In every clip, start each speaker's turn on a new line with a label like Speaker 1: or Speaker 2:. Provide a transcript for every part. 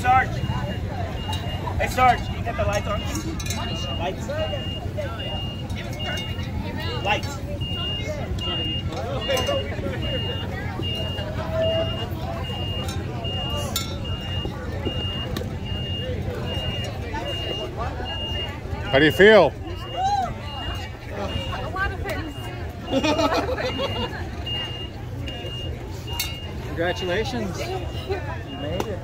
Speaker 1: Sarge, Hey Sarge, can you get the lights on? Lights. Lights.
Speaker 2: How do you feel?
Speaker 3: A lot of things.
Speaker 4: Congratulations. You made it.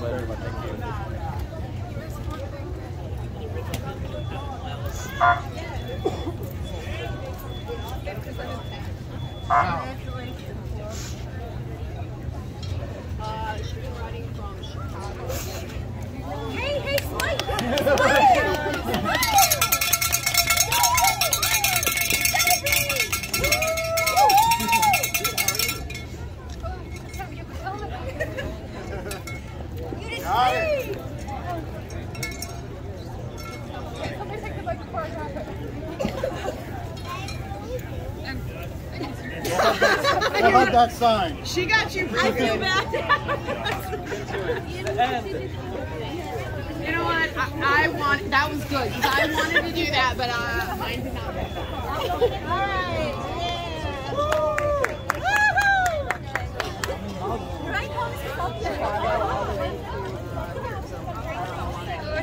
Speaker 4: Pleasure. Thank you.
Speaker 3: Hey, hey, Slate!
Speaker 2: Got it.
Speaker 3: Somebody take the bike before I drop it.
Speaker 2: How about that sign?
Speaker 5: She got you. I feel bad. you know what? I, I want. That was good because I wanted to do that, but uh, mine did not.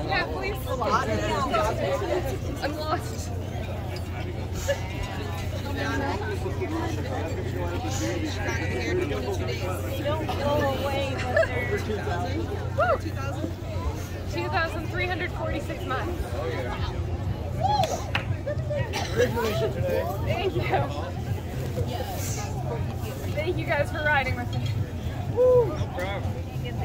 Speaker 3: Yeah, please. I'm lost. Don't go Woo! 2,346 miles. Thank you. Thank you guys for riding with me.
Speaker 5: Good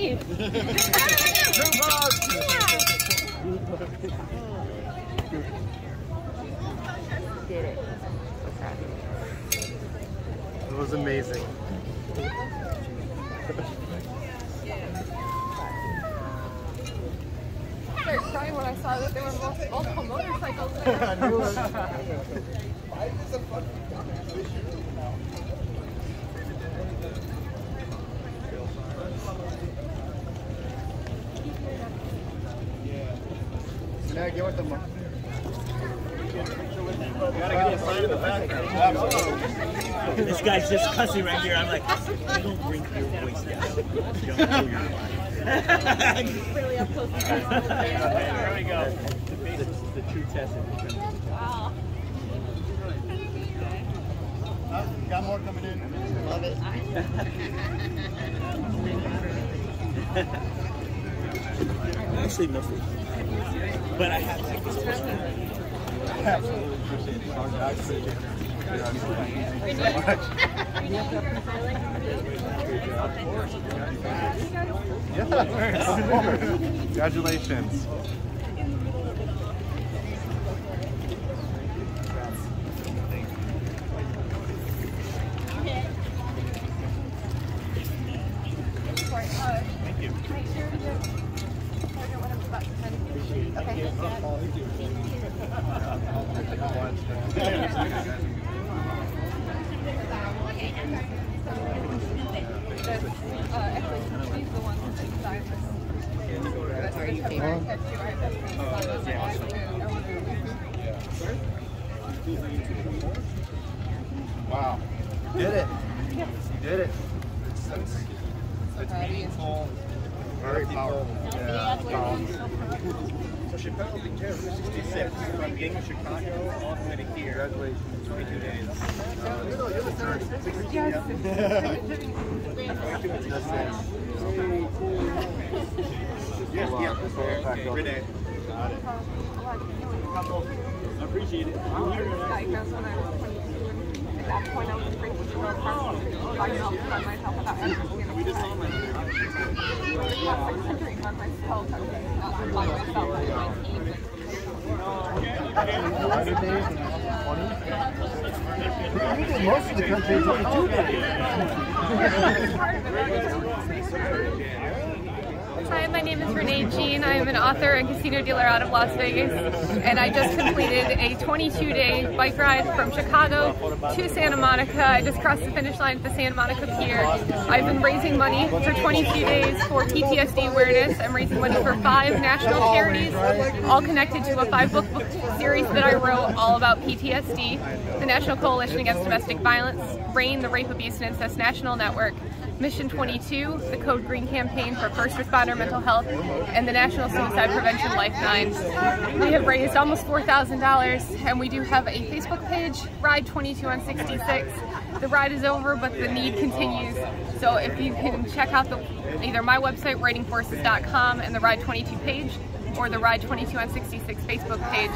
Speaker 3: Hug me.
Speaker 2: It was amazing.
Speaker 3: started crying when I saw that there were multiple motorcycles there.
Speaker 2: I knew it. Renee, get with them. Gotta get a sign Absolutely.
Speaker 1: This guy's just cussing right here. I'm like, don't bring your voice down. Don't your.
Speaker 5: Really up close.
Speaker 1: There we go.
Speaker 4: The, the true test
Speaker 2: Got more coming in.
Speaker 5: Love it.
Speaker 1: Actually, mostly. But I have like this question.
Speaker 2: Absolutely appreciate it. I appreciate it. Yeah, of course. Congratulations.
Speaker 3: Sorry, uh, Make sure you I know what I'm about to send. Okay. Uh, actually, she's the one who designed this. That's the temporary tattoo I have.
Speaker 2: Wow. Did it. You did it. It's, it's, it's meaningful, very powerful. Yeah, powerful.
Speaker 1: So Chicago being here, 66. From beginning of Chicago all the way to here.
Speaker 2: Congratulations.
Speaker 1: 22 days.
Speaker 2: Yes, yeah.
Speaker 1: Renee.
Speaker 2: Got it.
Speaker 1: I appreciate it.
Speaker 3: diagnosed when I was 22. At that point, I was afraid to do a test. I knelt myself without ever We just saw my I couldn't run myself. Not by myself. I was 19.
Speaker 2: 100 days and 20. You did most of the country in 22
Speaker 3: Hi, my name is Renee Jean. I am an author and casino dealer out of Las Vegas, and I just completed a 22-day bike ride from Chicago to Santa Monica. I just crossed the finish line at the Santa Monica Pier. I've been raising money for 22 days for PTSD awareness. I'm raising money for five national charities, all connected to a five-book book series that I wrote all about PTSD, the National Coalition Against Domestic Violence, RAINN, the Rape, Abuse, and Incest National Network, Mission 22, the Code Green campaign for first responder mental health, and the National Suicide Prevention Lifeline. We have raised almost $4,000 and we do have a Facebook page, Ride 22 on 66. The ride is over, but the need continues. So if you can check out the either my website, writingforces.com, and the Ride 22 page, or the Ride 22 on 66 Facebook page,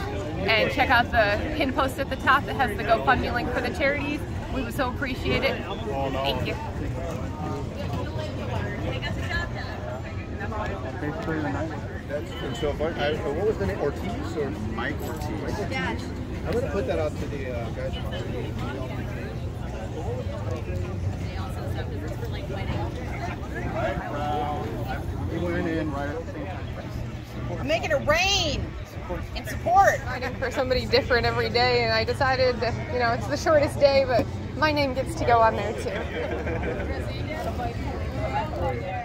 Speaker 3: and check out the pin post at the top that has the GoFundMe link for the charities. We would so appreciate it. Thank you.
Speaker 2: And so if I, what was the name? Ortiz or Mike Ortiz? Yeah. I'm gonna put that out to the uh, guys.
Speaker 4: We went in right at the same time.
Speaker 5: I'm making it rain in support.
Speaker 3: Fighting for somebody different every day, and I decided, that, you know, it's the shortest day, but my name gets to go on there too.